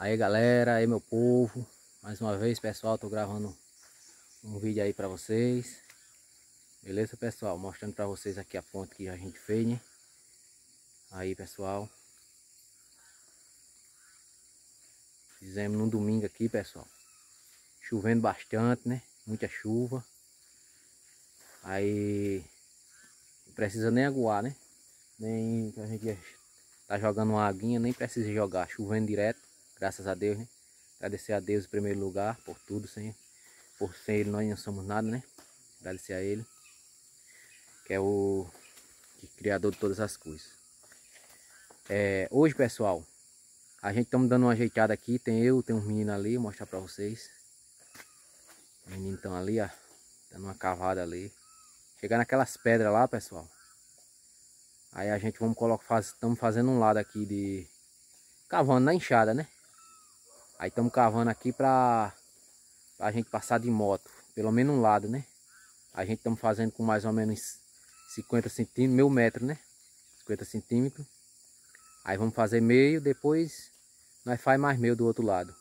Aí galera, aí meu povo, mais uma vez pessoal, tô gravando um vídeo aí pra vocês. Beleza pessoal? Mostrando pra vocês aqui a ponte que a gente fez, né? Aí pessoal. Fizemos num domingo aqui pessoal. Chovendo bastante, né? Muita chuva. Aí não precisa nem aguar, né? Nem a gente tá jogando uma aguinha, nem precisa jogar, chovendo direto. Graças a Deus, né? Agradecer a Deus em primeiro lugar por tudo, sem, por sem Ele nós não somos nada, né? Agradecer a Ele, que é o que, Criador de todas as coisas. É, hoje, pessoal, a gente estamos dando uma ajeitada aqui. Tem eu, tem uns meninos ali, vou mostrar pra vocês. Os meninos estão ali, ó, dando uma cavada ali. Chegar naquelas pedras lá, pessoal. Aí a gente vamos colocar, faz, estamos fazendo um lado aqui de cavando na enxada, né? Aí estamos cavando aqui para a gente passar de moto. Pelo menos um lado, né? A gente estamos fazendo com mais ou menos 50 centímetros, meio metro, né? 50 centímetros. Aí vamos fazer meio, depois nós faz mais meio do outro lado.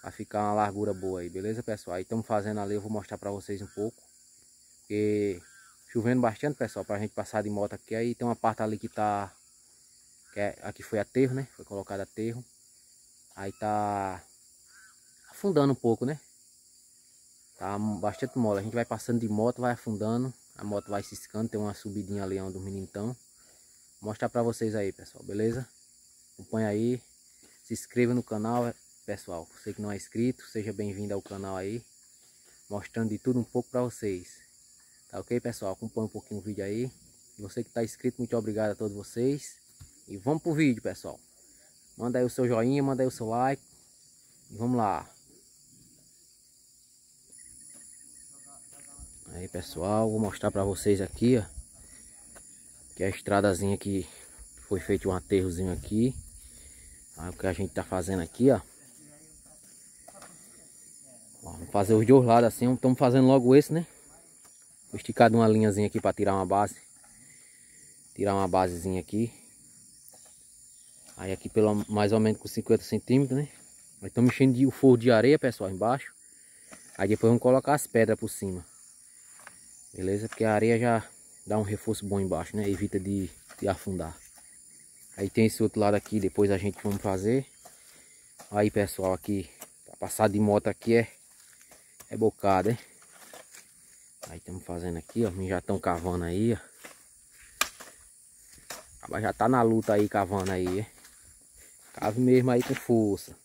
Vai ficar uma largura boa aí, beleza pessoal? Aí estamos fazendo ali, eu vou mostrar para vocês um pouco. Porque chovendo bastante, pessoal, para a gente passar de moto aqui. Aí tem uma parte ali que tá... Que é, aqui foi aterro, né? Foi colocado aterro. Aí tá afundando um pouco, né? Tá bastante mole. A gente vai passando de moto, vai afundando. A moto vai ciscando. Tem uma subidinha ali onde o menino estão. Vou mostrar pra vocês aí, pessoal. Beleza? Acompanha aí. Se inscreva no canal, pessoal. Você que não é inscrito, seja bem-vindo ao canal aí. Mostrando de tudo um pouco pra vocês. Tá ok, pessoal? Acompanha um pouquinho o vídeo aí. E você que tá inscrito, muito obrigado a todos vocês. E vamos pro vídeo, pessoal. Manda aí o seu joinha, manda aí o seu like. E vamos lá. Aí pessoal, vou mostrar pra vocês aqui, ó. Que é a estradazinha que foi feito um aterrozinho aqui. Aí o que a gente tá fazendo aqui, ó. vamos fazer os dois lados assim, estamos fazendo logo esse, né? Vou esticar uma linhazinha aqui para tirar uma base. Tirar uma basezinha aqui. Aí aqui pelo mais ou menos com 50 centímetros, né? Nós estamos enchendo de, o forro de areia, pessoal, embaixo. Aí depois vamos colocar as pedras por cima. Beleza? Porque a areia já dá um reforço bom embaixo, né? Evita de, de afundar. Aí tem esse outro lado aqui, depois a gente vamos fazer. Aí, pessoal, aqui, passar de moto aqui é, é bocada, hein? Aí estamos fazendo aqui, ó. Já estão cavando aí, ó. Já tá na luta aí, cavando aí, hein? Cave mesmo aí com força.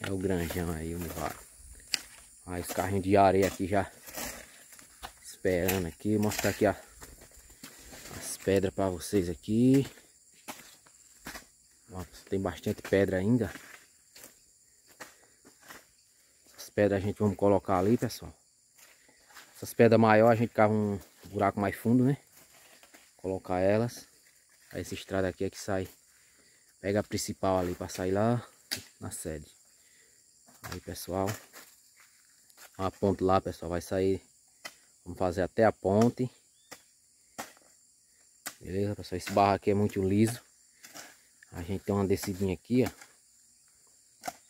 É o granjão aí, o Nevado. Aí os carrinhos de areia aqui já esperando aqui. Mostrar aqui ó, as pedras para vocês aqui. Ó, tem bastante pedra ainda. Essas pedras a gente vamos colocar ali, pessoal. Essas pedras maiores a gente cava um buraco mais fundo, né? Colocar elas. Essa estrada aqui é que sai Pega a principal ali para sair lá na sede. Aí, pessoal. A ponte lá, pessoal, vai sair. Vamos fazer até a ponte. Beleza, pessoal? Esse barro aqui é muito liso. A gente tem uma descidinha aqui, ó.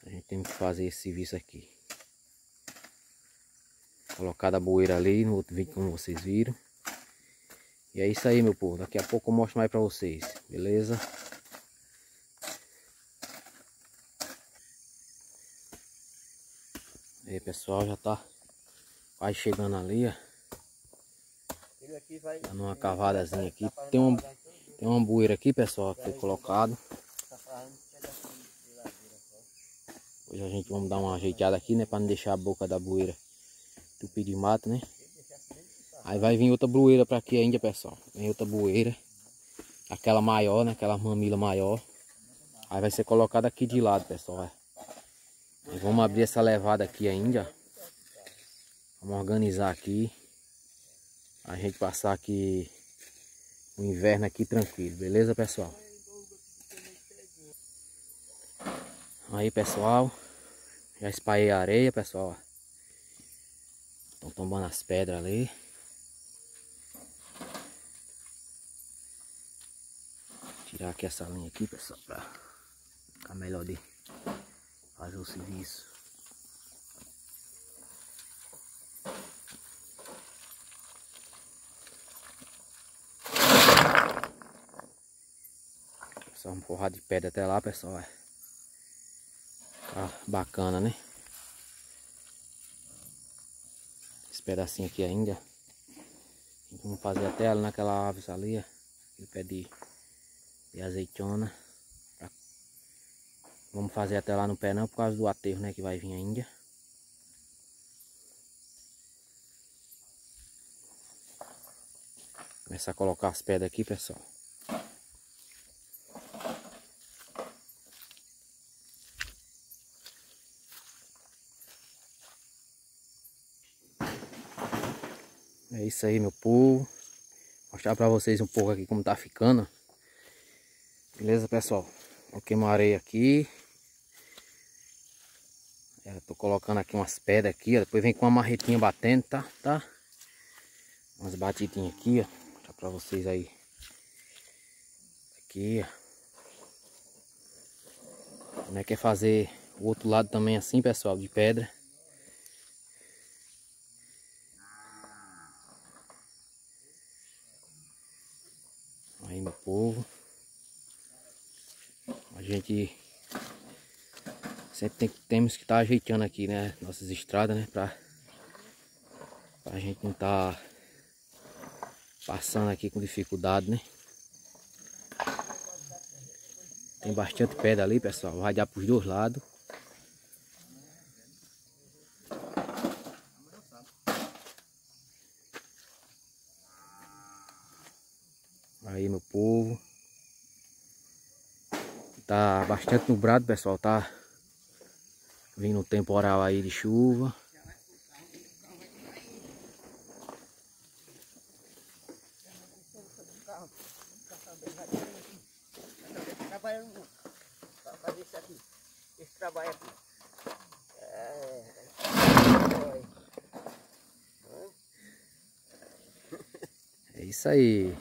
A gente tem que fazer esse serviço aqui. Colocada a bueira ali no outro vídeo, como vocês viram. E é isso aí, meu povo. Daqui a pouco eu mostro mais pra vocês. Beleza? Aí pessoal, já tá quase chegando ali, ó. Tá numa cavadazinha aqui. Tem uma, tem uma bueira aqui, pessoal, que foi colocado. Hoje a gente vamos dar uma ajeitada aqui, né? Pra não deixar a boca da bueira tupir de mato, né? Aí vai vir outra bueira pra aqui ainda, pessoal. Vem outra bueira. Aquela maior, né? Aquela mamila maior. Aí vai ser colocada aqui de lado, pessoal. E vamos abrir essa levada aqui ainda. Vamos organizar aqui. A gente passar aqui o inverno aqui tranquilo, beleza pessoal? Aí pessoal, já espalhei a areia pessoal. Estão tombando as pedras ali. Tirar aqui essa linha aqui pessoal. Pra... Ficar melhor de fazer o serviço. Só um porrada de pedra até lá, pessoal. É. Tá bacana, né? Esse pedacinho aqui ainda. Vamos fazer até ali naquela árvore ali. Aquele pé de, de azeitona. Vamos fazer até lá no pé não, por causa do aterro, né, que vai vir ainda. Começar a colocar as pedras aqui, pessoal. É isso aí, meu povo. Mostrar pra vocês um pouco aqui como tá ficando. Beleza, pessoal? Coloquei uma areia aqui. É, tô colocando aqui umas pedras aqui, ó. Depois vem com uma marretinha batendo, tá? tá? Umas batidinhas aqui, ó. Mostrar pra vocês aí. Aqui, ó. Como é que é fazer o outro lado também assim, pessoal, de pedra. aí meu povo. A gente sempre tem, temos que estar tá ajeitando aqui, né? Nossas estradas, né? Pra, pra gente não estar tá passando aqui com dificuldade, né? Tem bastante pedra ali, pessoal. Vai dar pros dois lados. Aí meu povo. Tá bastante nublado, pessoal. Tá vindo um temporal aí de chuva. Trabalho aqui. É isso aí.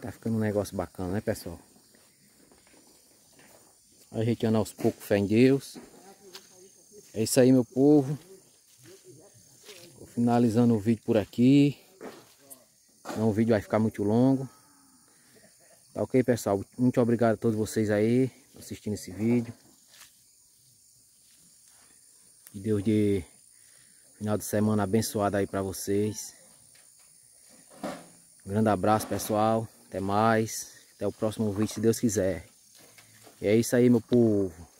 Tá ficando um negócio bacana, né, pessoal? Ajeitando aos poucos, fé em Deus. É isso aí, meu povo. Vou finalizando o vídeo por aqui. Não, o vídeo vai ficar muito longo. Tá ok, pessoal? Muito obrigado a todos vocês aí assistindo esse vídeo. Que Deus de final de semana abençoado aí para vocês. Um grande abraço, pessoal. Até mais. Até o próximo vídeo, se Deus quiser. É isso aí, meu povo.